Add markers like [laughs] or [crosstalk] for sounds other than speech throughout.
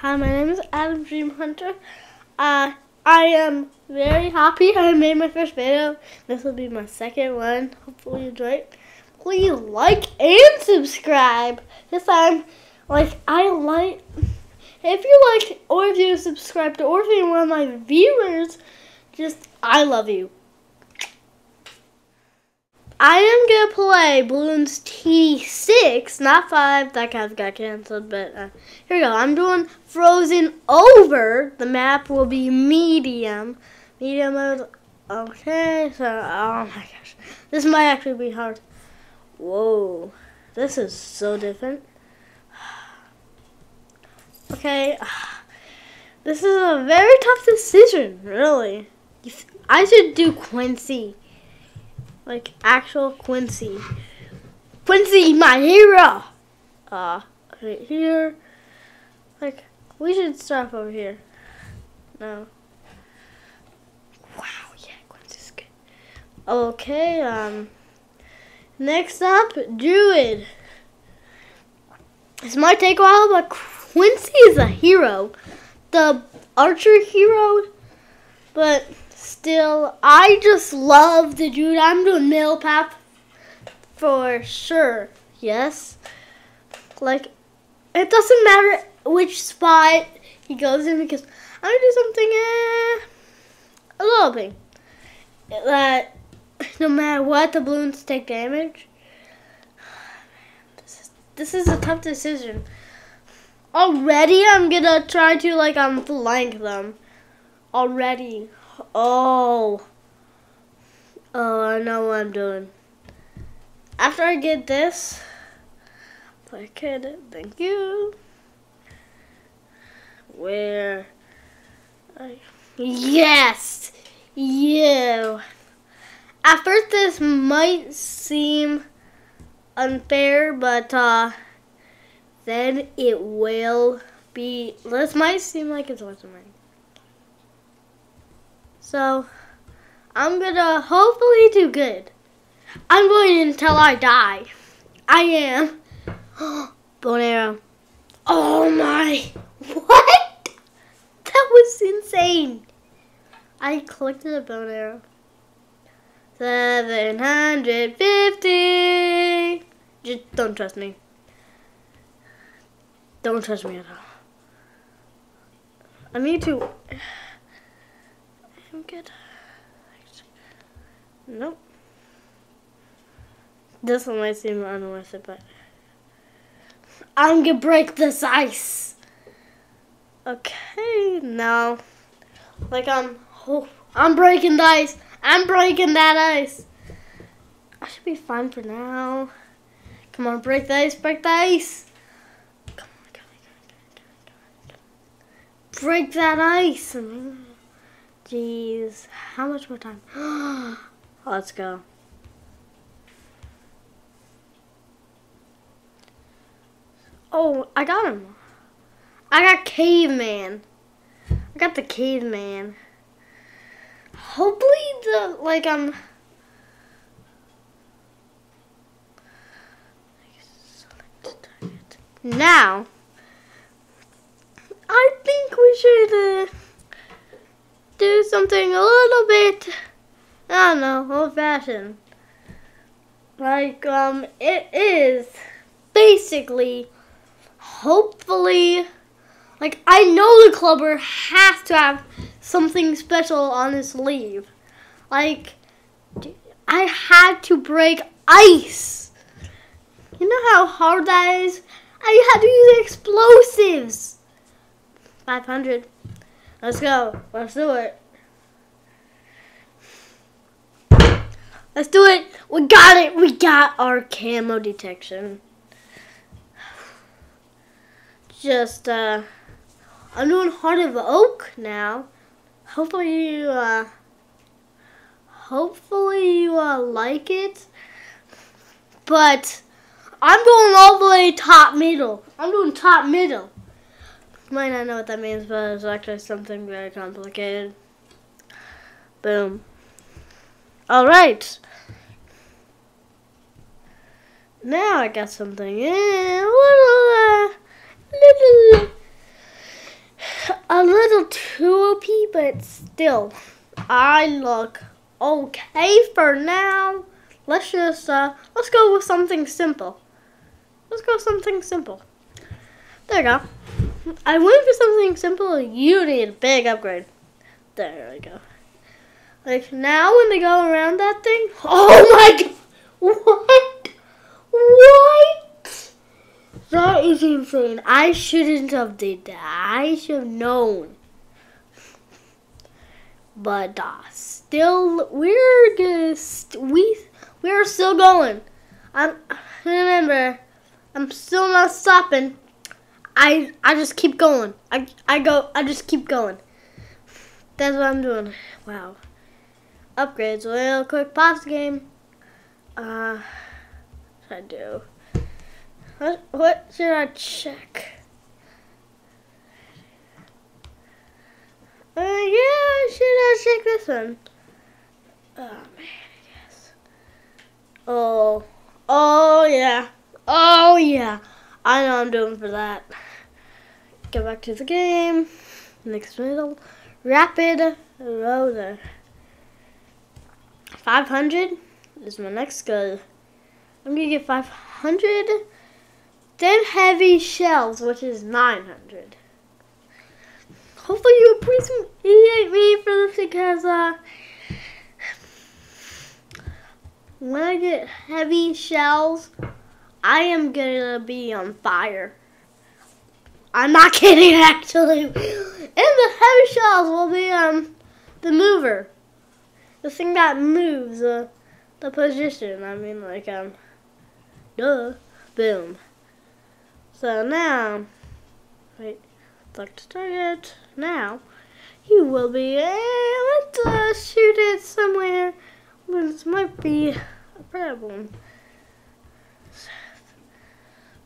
Hi, my name is Adam Dreamhunter. Uh, I am very happy I made my first video. This will be my second one. Hopefully you enjoy it. Please like and subscribe. This time, like, I like, if you like or if you subscribe to or if you're one of my viewers, just, I love you. I am gonna play Balloons T6, not 5, that kind of got cancelled, but uh, here we go. I'm doing Frozen Over. The map will be medium. Medium mode. Okay, so, oh my gosh. This might actually be hard. Whoa, this is so different. [sighs] Okay, [sighs] this is a very tough decision, really. I should do Quincy. Like actual Quincy. Quincy, my hero! Uh, right here. Like, we should stop over here. No. Wow, yeah, Quincy's good. Okay, um, next up, Druid. This might take a while, but Quincy is a hero. The archer hero, but still, I just love the dude. I'm doing middle path for sure. Yes. Like, it doesn't matter which spot he goes in because I'm gonna do something eh, a little bit that no matter what the balloons take damage. This is this is a tough decision. Already, I'm gonna try to like um flank them. Already. Oh. Oh, I know what I'm doing. After I get this, play kid, thank you. Where? I, yes! You! At first this might seem unfair, but uh, then it will be, this might seem like it's wasn't right. So I'm gonna hopefully do good. I'm going until I die. I am. [gasps] Bone arrow. Oh my. What? That was insane. I collected a bone arrow. 750. Just don't trust me. Don't trust me at all. I need to good. Nope. This one might seem unworth it, but I'm gonna break this ice. Okay, now, like I'm, oh, I'm breaking the ice. I'm breaking that ice. I should be fine for now. Come on, break the ice, break the ice. Come on, come on, come on, come on. Break that ice. Jeez, how much more time? [gasps] Let's go. Oh, I got him. I got caveman. I got the caveman. Hopefully the, like, I'm... um... Now, I think we should, uh, do something a little bit, I don't know, old fashioned. Like, um, it is basically, hopefully, like, I know the clubber has to have something special on his sleeve. Like, I had to break ice. You know how hard that is? I had to use explosives. 500. Let's go. Let's do it. Let's do it. We got it. We got our camo detection. Just, uh, I'm doing Heart of Oak now. Hopefully you, uh, hopefully you, uh, like it. But, I'm going all the way top middle. I'm doing top middle might not know what that means, but it's actually something very complicated. Boom. All right. Now I got something in a little, little, a little too OP, but still, I look okay for now. Let's just uh, let's go with something simple. Let's go with something simple. There you go. I went for something simple. You need a big upgrade. There we go. Like now, when they go around that thing, oh my god! What? What? That is insane. I shouldn't have did that. I should have known. But uh, still, we're just we we're still going. I'm remember, I'm still not stopping. I I just keep going. I I go. I just keep going. That's what I'm doing. Wow. Upgrades real quick. The game. Uh, I do? What what should I check? Uh, yeah, should I check this one? Oh man, guess. Oh, oh yeah, oh yeah. I know I'm doing for that. Go back to the game. Next middle, rapid roller. 500 is my next goal. I'm gonna get 500, then heavy shells, which is 900. Hopefully you appreciate me for this because uh, when I get heavy shells, I am gonna be on fire. I'm not [laughs] kidding, actually. And the heavy shells will be um the mover, the thing that moves uh, the position. I mean, like um, duh, boom. So now, wait, select target. Now, you will be able to shoot it somewhere. This might be a problem.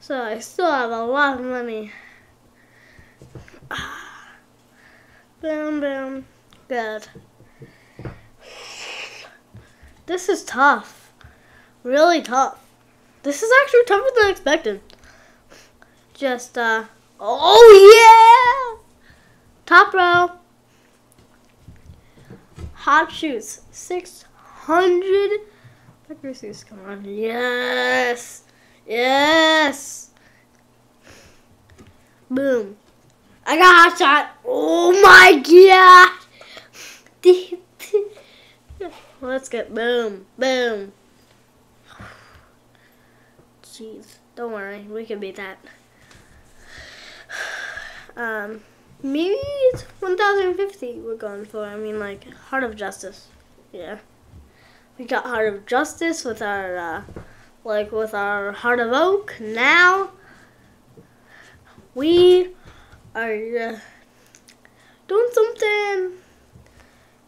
So I still have a lot of money. [sighs] Boom, boom. Good. This is tough. Really tough. This is actually tougher than I expected. Just, uh, oh yeah! Top row. Hot shoes. 600 accuracies. Come on. Yes. Yes. Boom. I got a shot. Oh my god. [laughs] Let's get boom. Boom. Jeez. Don't worry. We can beat that. [sighs] Um, maybe it's 1050 we're going for. I mean, like, Heart of Justice. Yeah. We got Heart of Justice with our, uh, like, with our Heart of Oak. Now, we are uh, doing something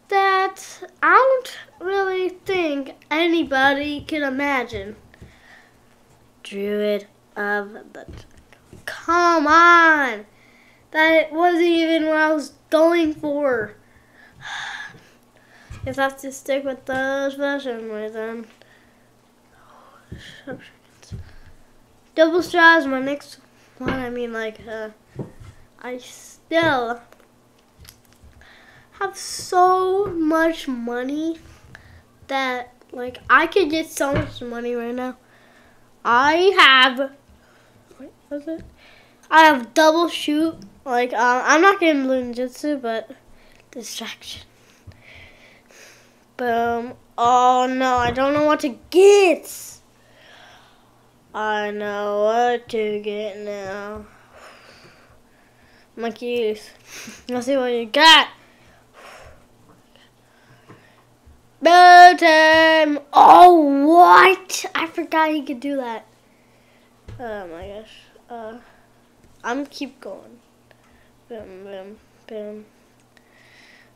that I don't really think anybody can imagine. Druid of the... Come on! That wasn't even what I was going for. [sighs] If I have to stick with those version then. Double straw is my next one. I mean, like, uh, I still have so much money that, like, I could get so much money right now. I have, what was it? I have double shoot like, um, I'm not getting Bloonjitsu, but distraction. Boom. Oh no, I don't know what to get. I know what to get now. Monkeys. Let's see what you got. Bow time. Oh, what? I forgot he could do that. Oh my gosh. Uh, I'm keep going. Boom, boom, boom.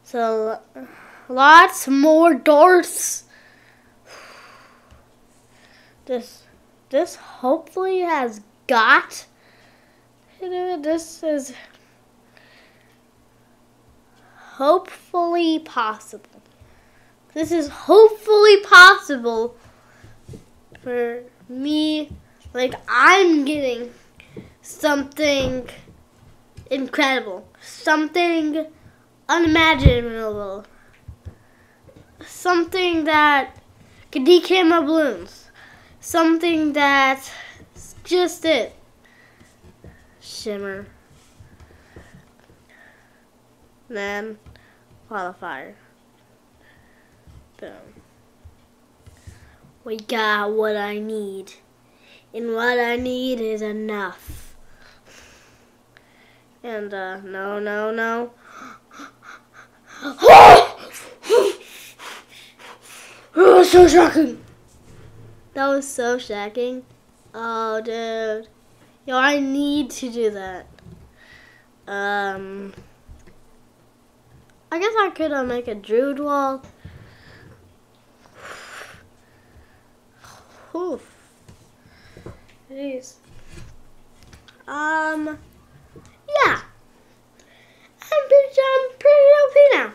So, lots more doors. This, this hopefully has got, you know, this is hopefully possible. This is hopefully possible for me. Like, I'm getting something incredible. Something unimaginable. Something that could decay my balloons. Something that's just it. Shimmer. Then, qualifier. Boom. We got what I need. And what I need is enough. And, uh, no, no, no. [gasps] oh, so shocking. That was so shocking. Oh, dude. Yo, I need to do that. Um, I guess I could uh, make a druid wall. [sighs] Oof. Jeez. Um, yeah. I'm pretty, I'm pretty OP now.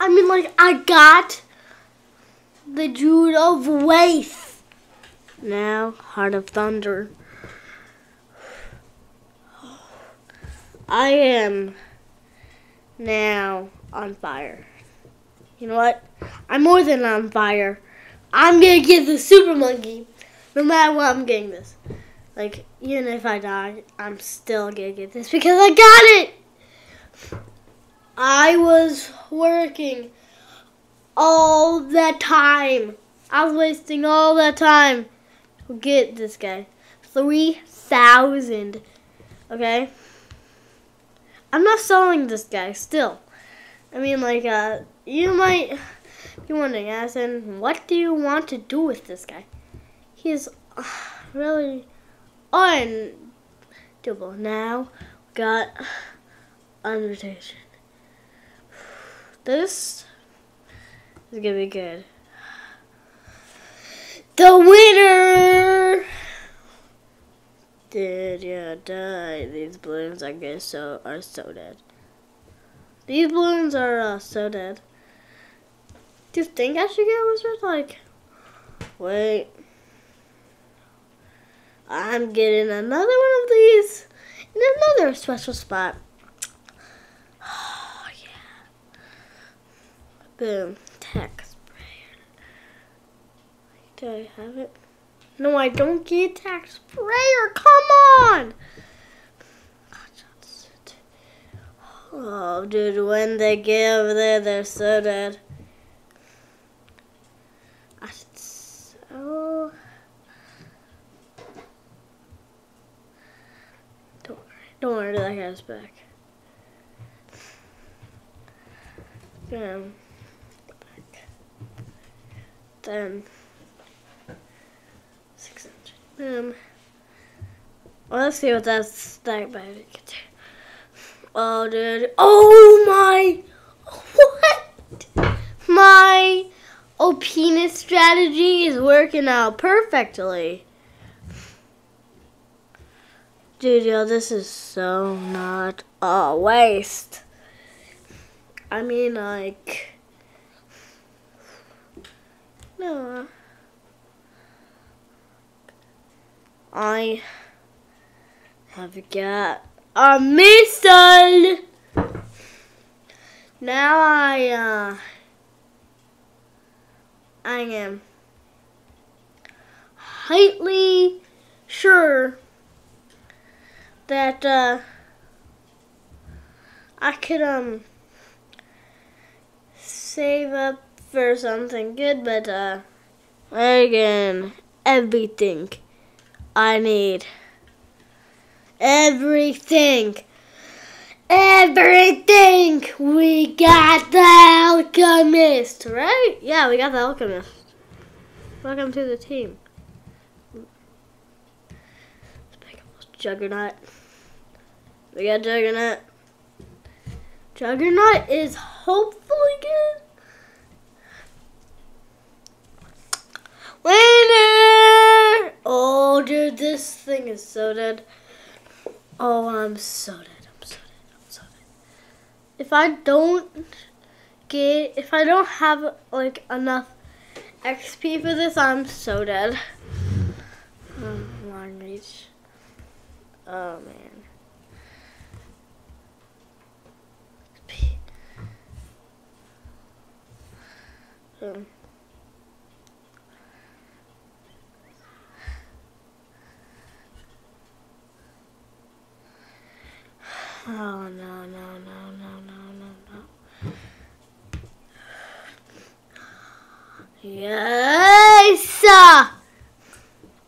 I mean, like, I got the Druid of Waste. Now, Heart of Thunder. [sighs] I am now on fire. You know what? I'm more than on fire. I'm gonna get the super monkey. No matter what, I'm getting this. Like, even if I die, I'm still gonna get this because I got it! I was working all that time. I was wasting all that time to get this guy. 3,000. Okay? I'm not selling this guy still. I mean, like, uh, you might be wondering, as in, what do you want to do with this guy? He's uh, really undoable. Now, got invitation. This is gonna be good. The winner! Did you die? These balloons I guess so are so dead. These balloons are uh, so dead. Do you think I should get wizard? Like, wait. I'm getting another one of these in another special spot. Oh, yeah. Boom. Tack Sprayer. Do I have it? No, I don't get Tack Sprayer. Come on! Oh, dude, when they get over there, they're so dead. Don't worry, don't worry, that guy's back. Bam. Back. Then... 600. Boom. Well, let's see what that's stack by. Oh, dude. Oh my! What? My oh penis strategy is working out perfectly. Dude, yo, this is so not a waste. I mean, like, no. I have got a missile. Now I, uh, I am highly sure that, uh, I could, um, save up for something good, but, uh, again, everything I need. Everything. Everything. We got the alchemist, right? Yeah, we got the alchemist. Welcome to the team. Juggernaut. We got Juggernaut. Juggernaut is hopefully good. Winner! Oh, dude, this thing is so dead. Oh, I'm so dead. I'm so dead. I'm so dead. If I don't get, if I don't have like enough XP for this, I'm so dead. Um, Long reach. Oh man. Um. Oh, no, no, no, no, no, no, no. Yes!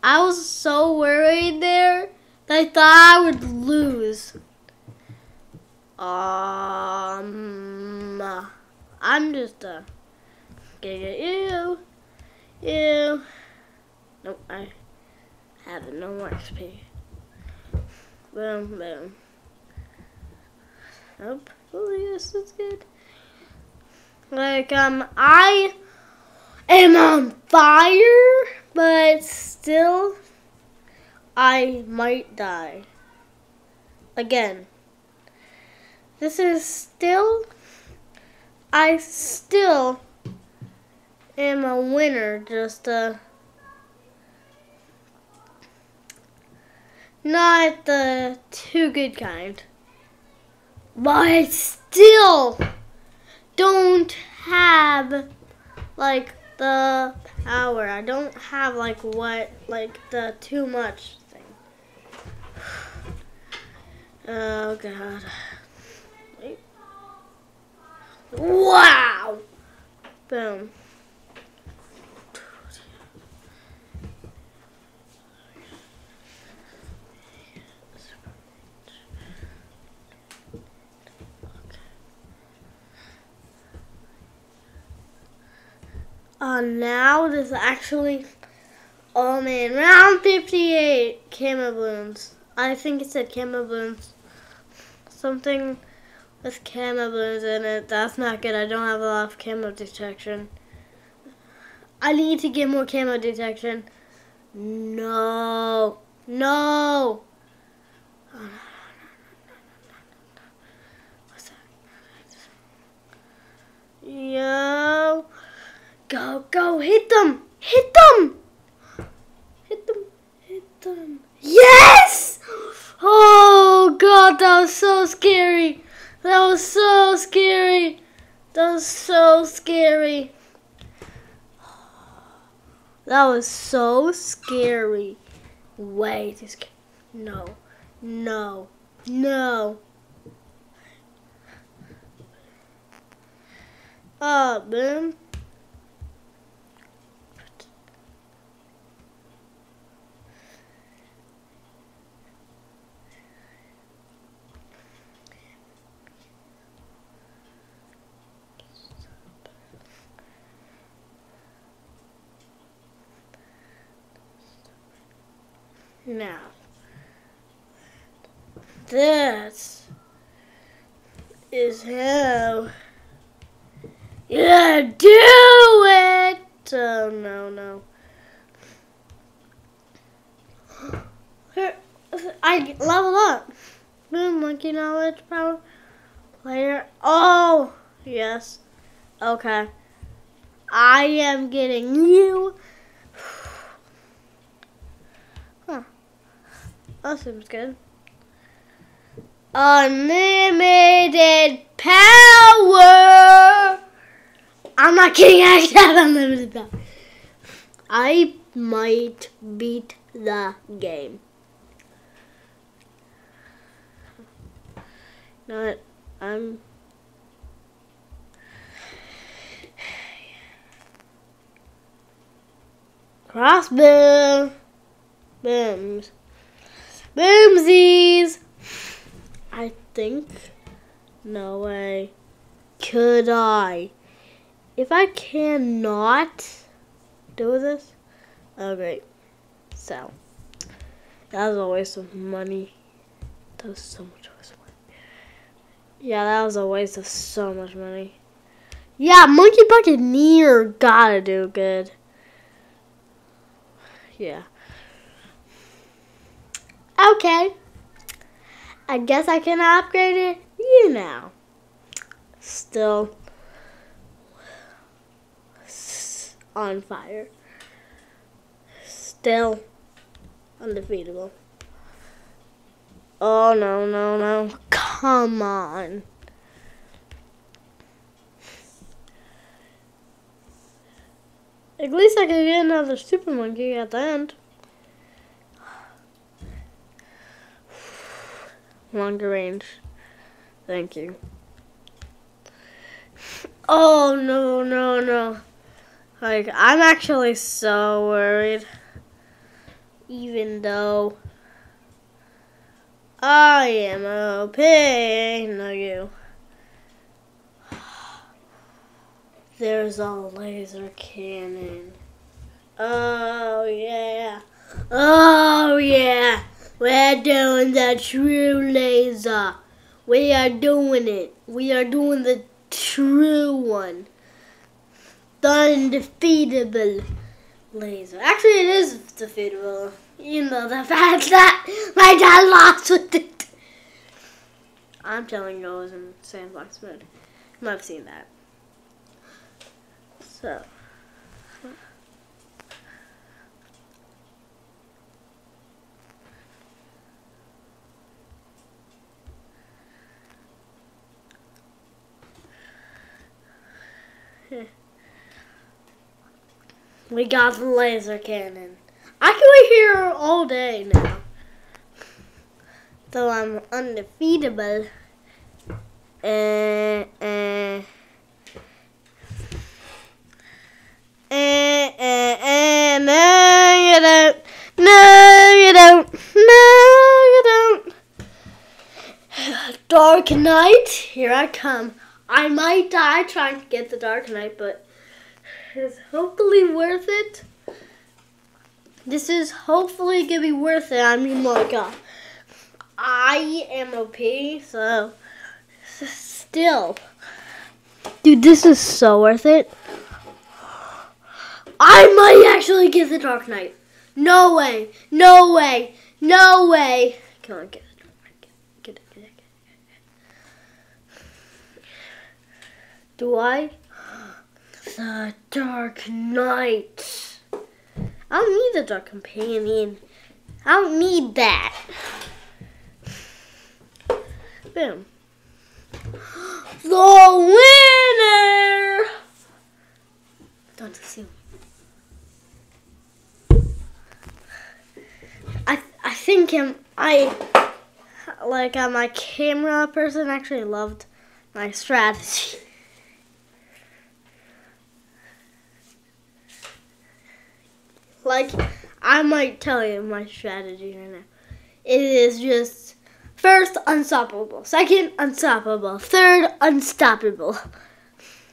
I was so worried there that I thought I would lose. Um, I'm just get you, you. Nope, I have no more XP. Boom, boom. Nope. Oh yes, that's good. Like um, I am on fire, but still, I might die again. This is still, I still am a winner, just uh, not the too good kind. But I still don't have like the power. I don't have like what, like the too much thing. [sighs] Oh god. Wait. Wow! Boom. Uh, now this is actually, oh man, round 58, camo balloons. I think it said camo balloons. Something with camo balloons in it. That's not good. I don't have a lot of camo detection. I need to get more camo detection. No. No. That? Yo. Go, go, hit them. Hit them. Hit them. Hit them. Yes! Oh, God, that was so scary. That was so scary. That was so scary. That was so scary. Wait, no, no, no. Ah, boom. Now, this is how you do it. Oh, no, no. I level up. Boom, monkey knowledge power. Player. Oh, yes. Okay. I am getting you. That seems good. Unlimited power! I'm not kidding, [laughs] I have unlimited power. I might beat the game. Not, I'm... [sighs] Crossbow! Booms. Boomsies! I think. No way. Could I? If I cannot do this, oh great. So, that was a waste of money. That was so much waste of money. Yeah, that was a waste of so much money. Yeah, Monkey Buccaneer gotta do good. Yeah. Okay. I guess I can upgrade it. You know. Still on fire. Still undefeatable. Oh, no, no, no. Come on. At least I can get another super monkey at the end. Longer range. Thank you. [laughs] Oh no no no. Like I'm actually so worried. Even though I am OP, no you. [sighs] There's a laser cannon. Oh yeah. Oh yeah. We're doing the true laser. We are doing it. We are doing the true one. The undefeatable laser. Actually, it is defeatable. You know the fact [laughs] that my dad lost with it. I'm telling you, I was in sandbox mode. You might have seen that. So. [laughs] We got the laser cannon. I can wait here all day now. So I'm undefeatable. Uh, uh, uh, uh, no, you don't. No, you don't. No, you don't. [sighs] Dark Knight, here I come. I might die trying to get the Dark Knight, but it's hopefully worth it. This is hopefully gonna be worth it. I mean, like, uh, I am OP, so still, dude, this is so worth it. I might actually get the Dark Knight. No way, no way, no way. Come on, get it, get it, get it. Do I? The Dark Knight. I don't need the Dark Champion. I don't need that. Boom. The winner! Don't assume. I I think him I like uh, my camera person actually loved my strategy. [laughs] Like, I might tell you my strategy right now. It is just first unstoppable, second unstoppable, third unstoppable. [laughs]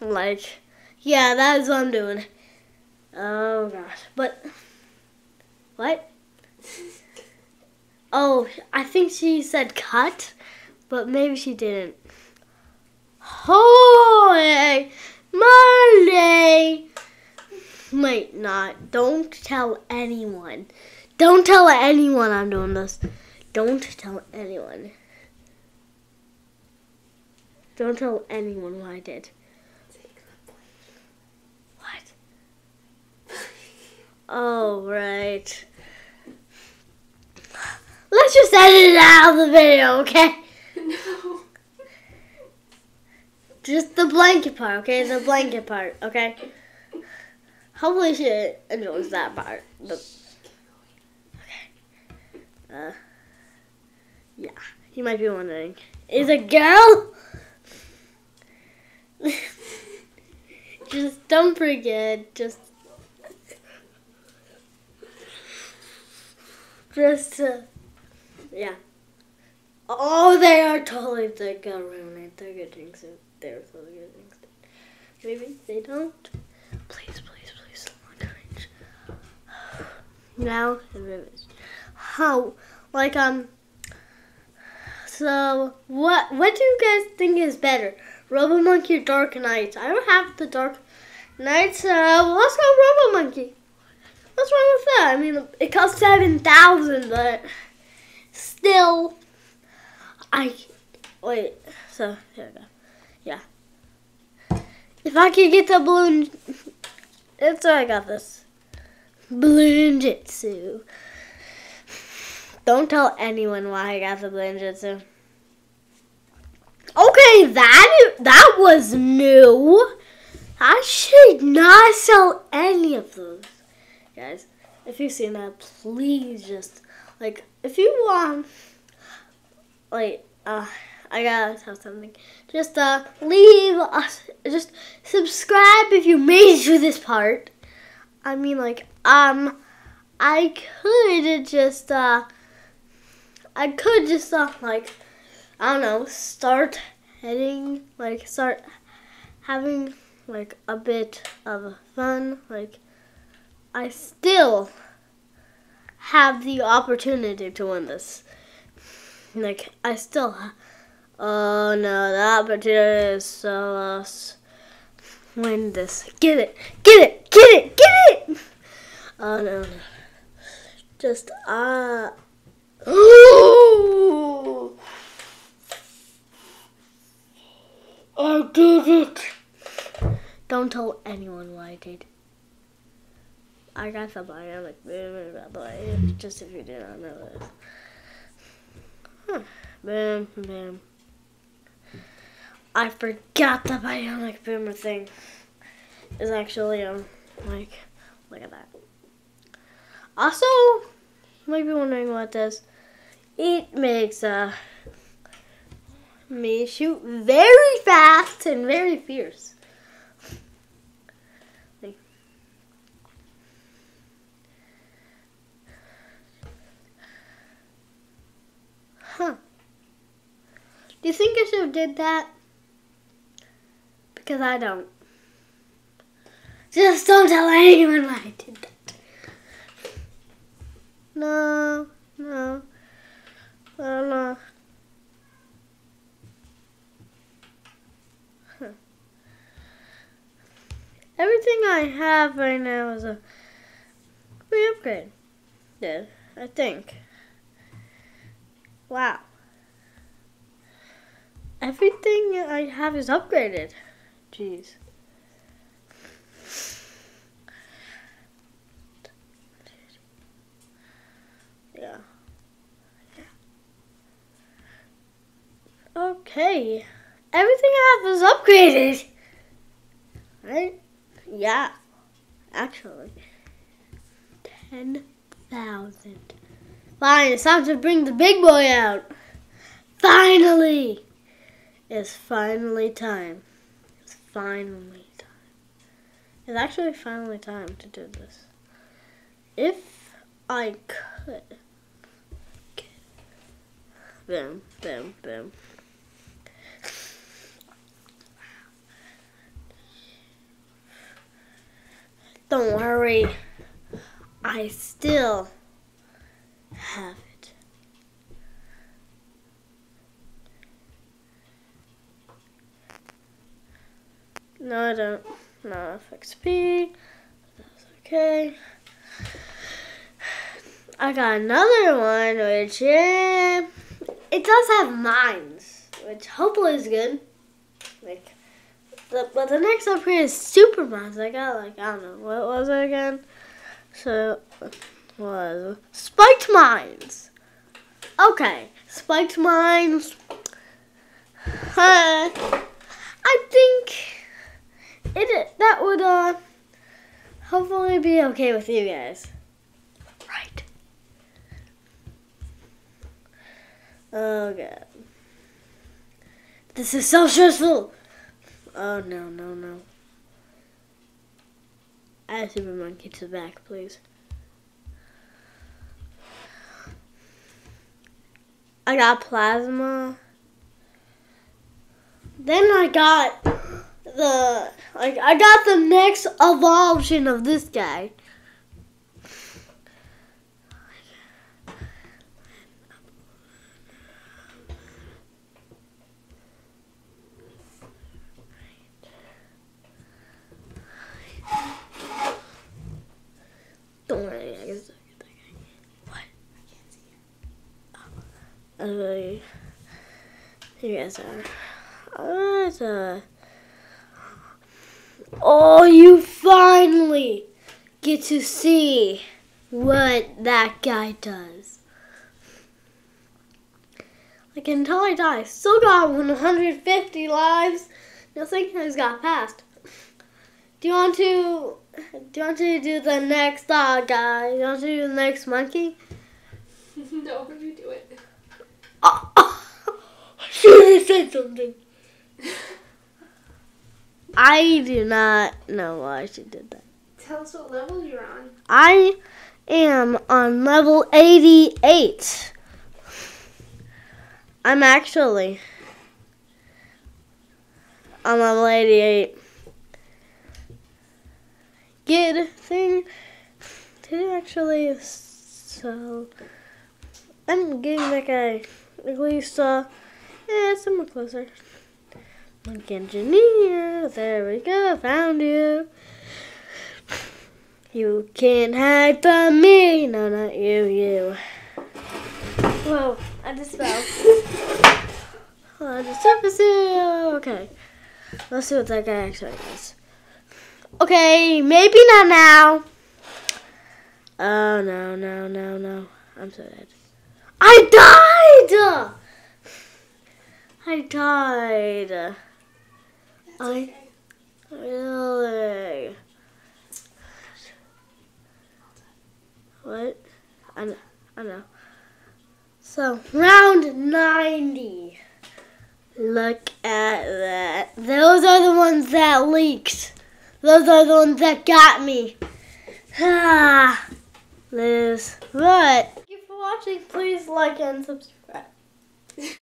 Like, yeah, that is what I'm doing. Oh gosh, but what? [laughs] Oh, I think she said cut, but maybe she didn't. Holy Monday! Wait, not. Don't tell anyone. Don't tell anyone I'm doing this. Don't tell anyone. Don't tell anyone what I did. What? [laughs] Oh, right. Let's just edit it out of the video, okay? [laughs] No. Just the blanket part, okay? The blanket part, okay? Hopefully she enjoys that part. But, okay. Uh, yeah, you might be wondering, is a girl? [laughs] just don't forget, just, just, uh, yeah. Oh, they are totally gonna ruin it. They're jinx it. They're totally gonna. Maybe they don't. Please, Now and rivers. How? Like um. So what? What do you guys think is better, Robo Monkey or Dark Knight? I don't have the Dark Knight, so let's go Robo Monkey. What's wrong with that? I mean, it costs seven thousand, but still, I wait. So here we go. Yeah. If I could get the balloon, [laughs] it's I got this. Bloonjitsu. Don't tell anyone why I got the Bloonjitsu. Okay, that that was new. I should not sell any of those, guys. If you've seen that, please just like if you want, like uh, I gotta tell something. Just uh, leave us. Just subscribe if you made it to this part. I mean, like, um, I could just uh, I could just uh, like, I don't know, start heading, like, start having like a bit of fun. Like, I still have the opportunity to win this. Like, I still. Oh no, the opportunity is so lost. Win this. Get it! Get it! Get it! Get it! Oh no. no. Just, uh. [gasps] I did it! Don't tell anyone what I did. I got the bionic boom, by the way, just if you did not know this. Huh. Boom, boom. I forgot the bionic boomer thing is actually, um, like, look at that. Also, you might be wondering what this. It makes, uh, me shoot very fast and very fierce. Huh. Do you think I should have did that? Because I don't. Just don't tell anyone I did that. No, no. Don't. Huh. Everything I have right now is a free upgrade. Did I think. Wow. Everything I have is upgraded. Jeez. Yeah. Okay. Everything I have is upgraded. Right? Yeah. Actually. 10,000. Fine, it's time to bring the big boy out. Finally! It's finally time. It's finally time. It's actually finally time to do this. If I could. Boom, boom, boom. Don't worry. I still have it. No, I don't. No, XP. That's okay. I got another one, which yeah, it does have mines, which hopefully is good. Like, the, but the next upgrade is super mines. I got like I don't know what was it again. So was spiked mines. Okay, spiked mines. Uh, I think it that would uh hopefully be okay with you guys. Oh god. This is so stressful. Oh no no no. Add Super Monkey to the back, please. I got plasma. Then I got the like I got the next evolution of this guy. Don't worry, I guess. What? Uh, you guys are. Oh, you finally get to see what that guy does. Like until I die, still got 150 lives. Nothing has got past. Do you want to? Do you want to do the next uh, guy? Do you want to do the next monkey? [laughs] no, you do it. Oh, shoot! said something. I do not know why she did that. Tell us what level you're on. I am on level 88. I'm actually on level 88. Good thing Did to actually so I'm getting that guy at least uh yeah somewhere closer. Like engineer, there we go, found you. You can't hide from me. No, not you, you. Whoa, I just fell. [laughs] oh, I just surfaced. Okay. Let's see what that guy actually does. Okay, maybe not now. Oh, no, no, no, no. I'm so dead. I died! I died. That's I- okay. Really? What? I know. I know. So, round 90. Look at that. Those are the ones that leaked. Those are the ones that got me. Ah, Liz. What? thank you for watching. Please like and subscribe. [laughs]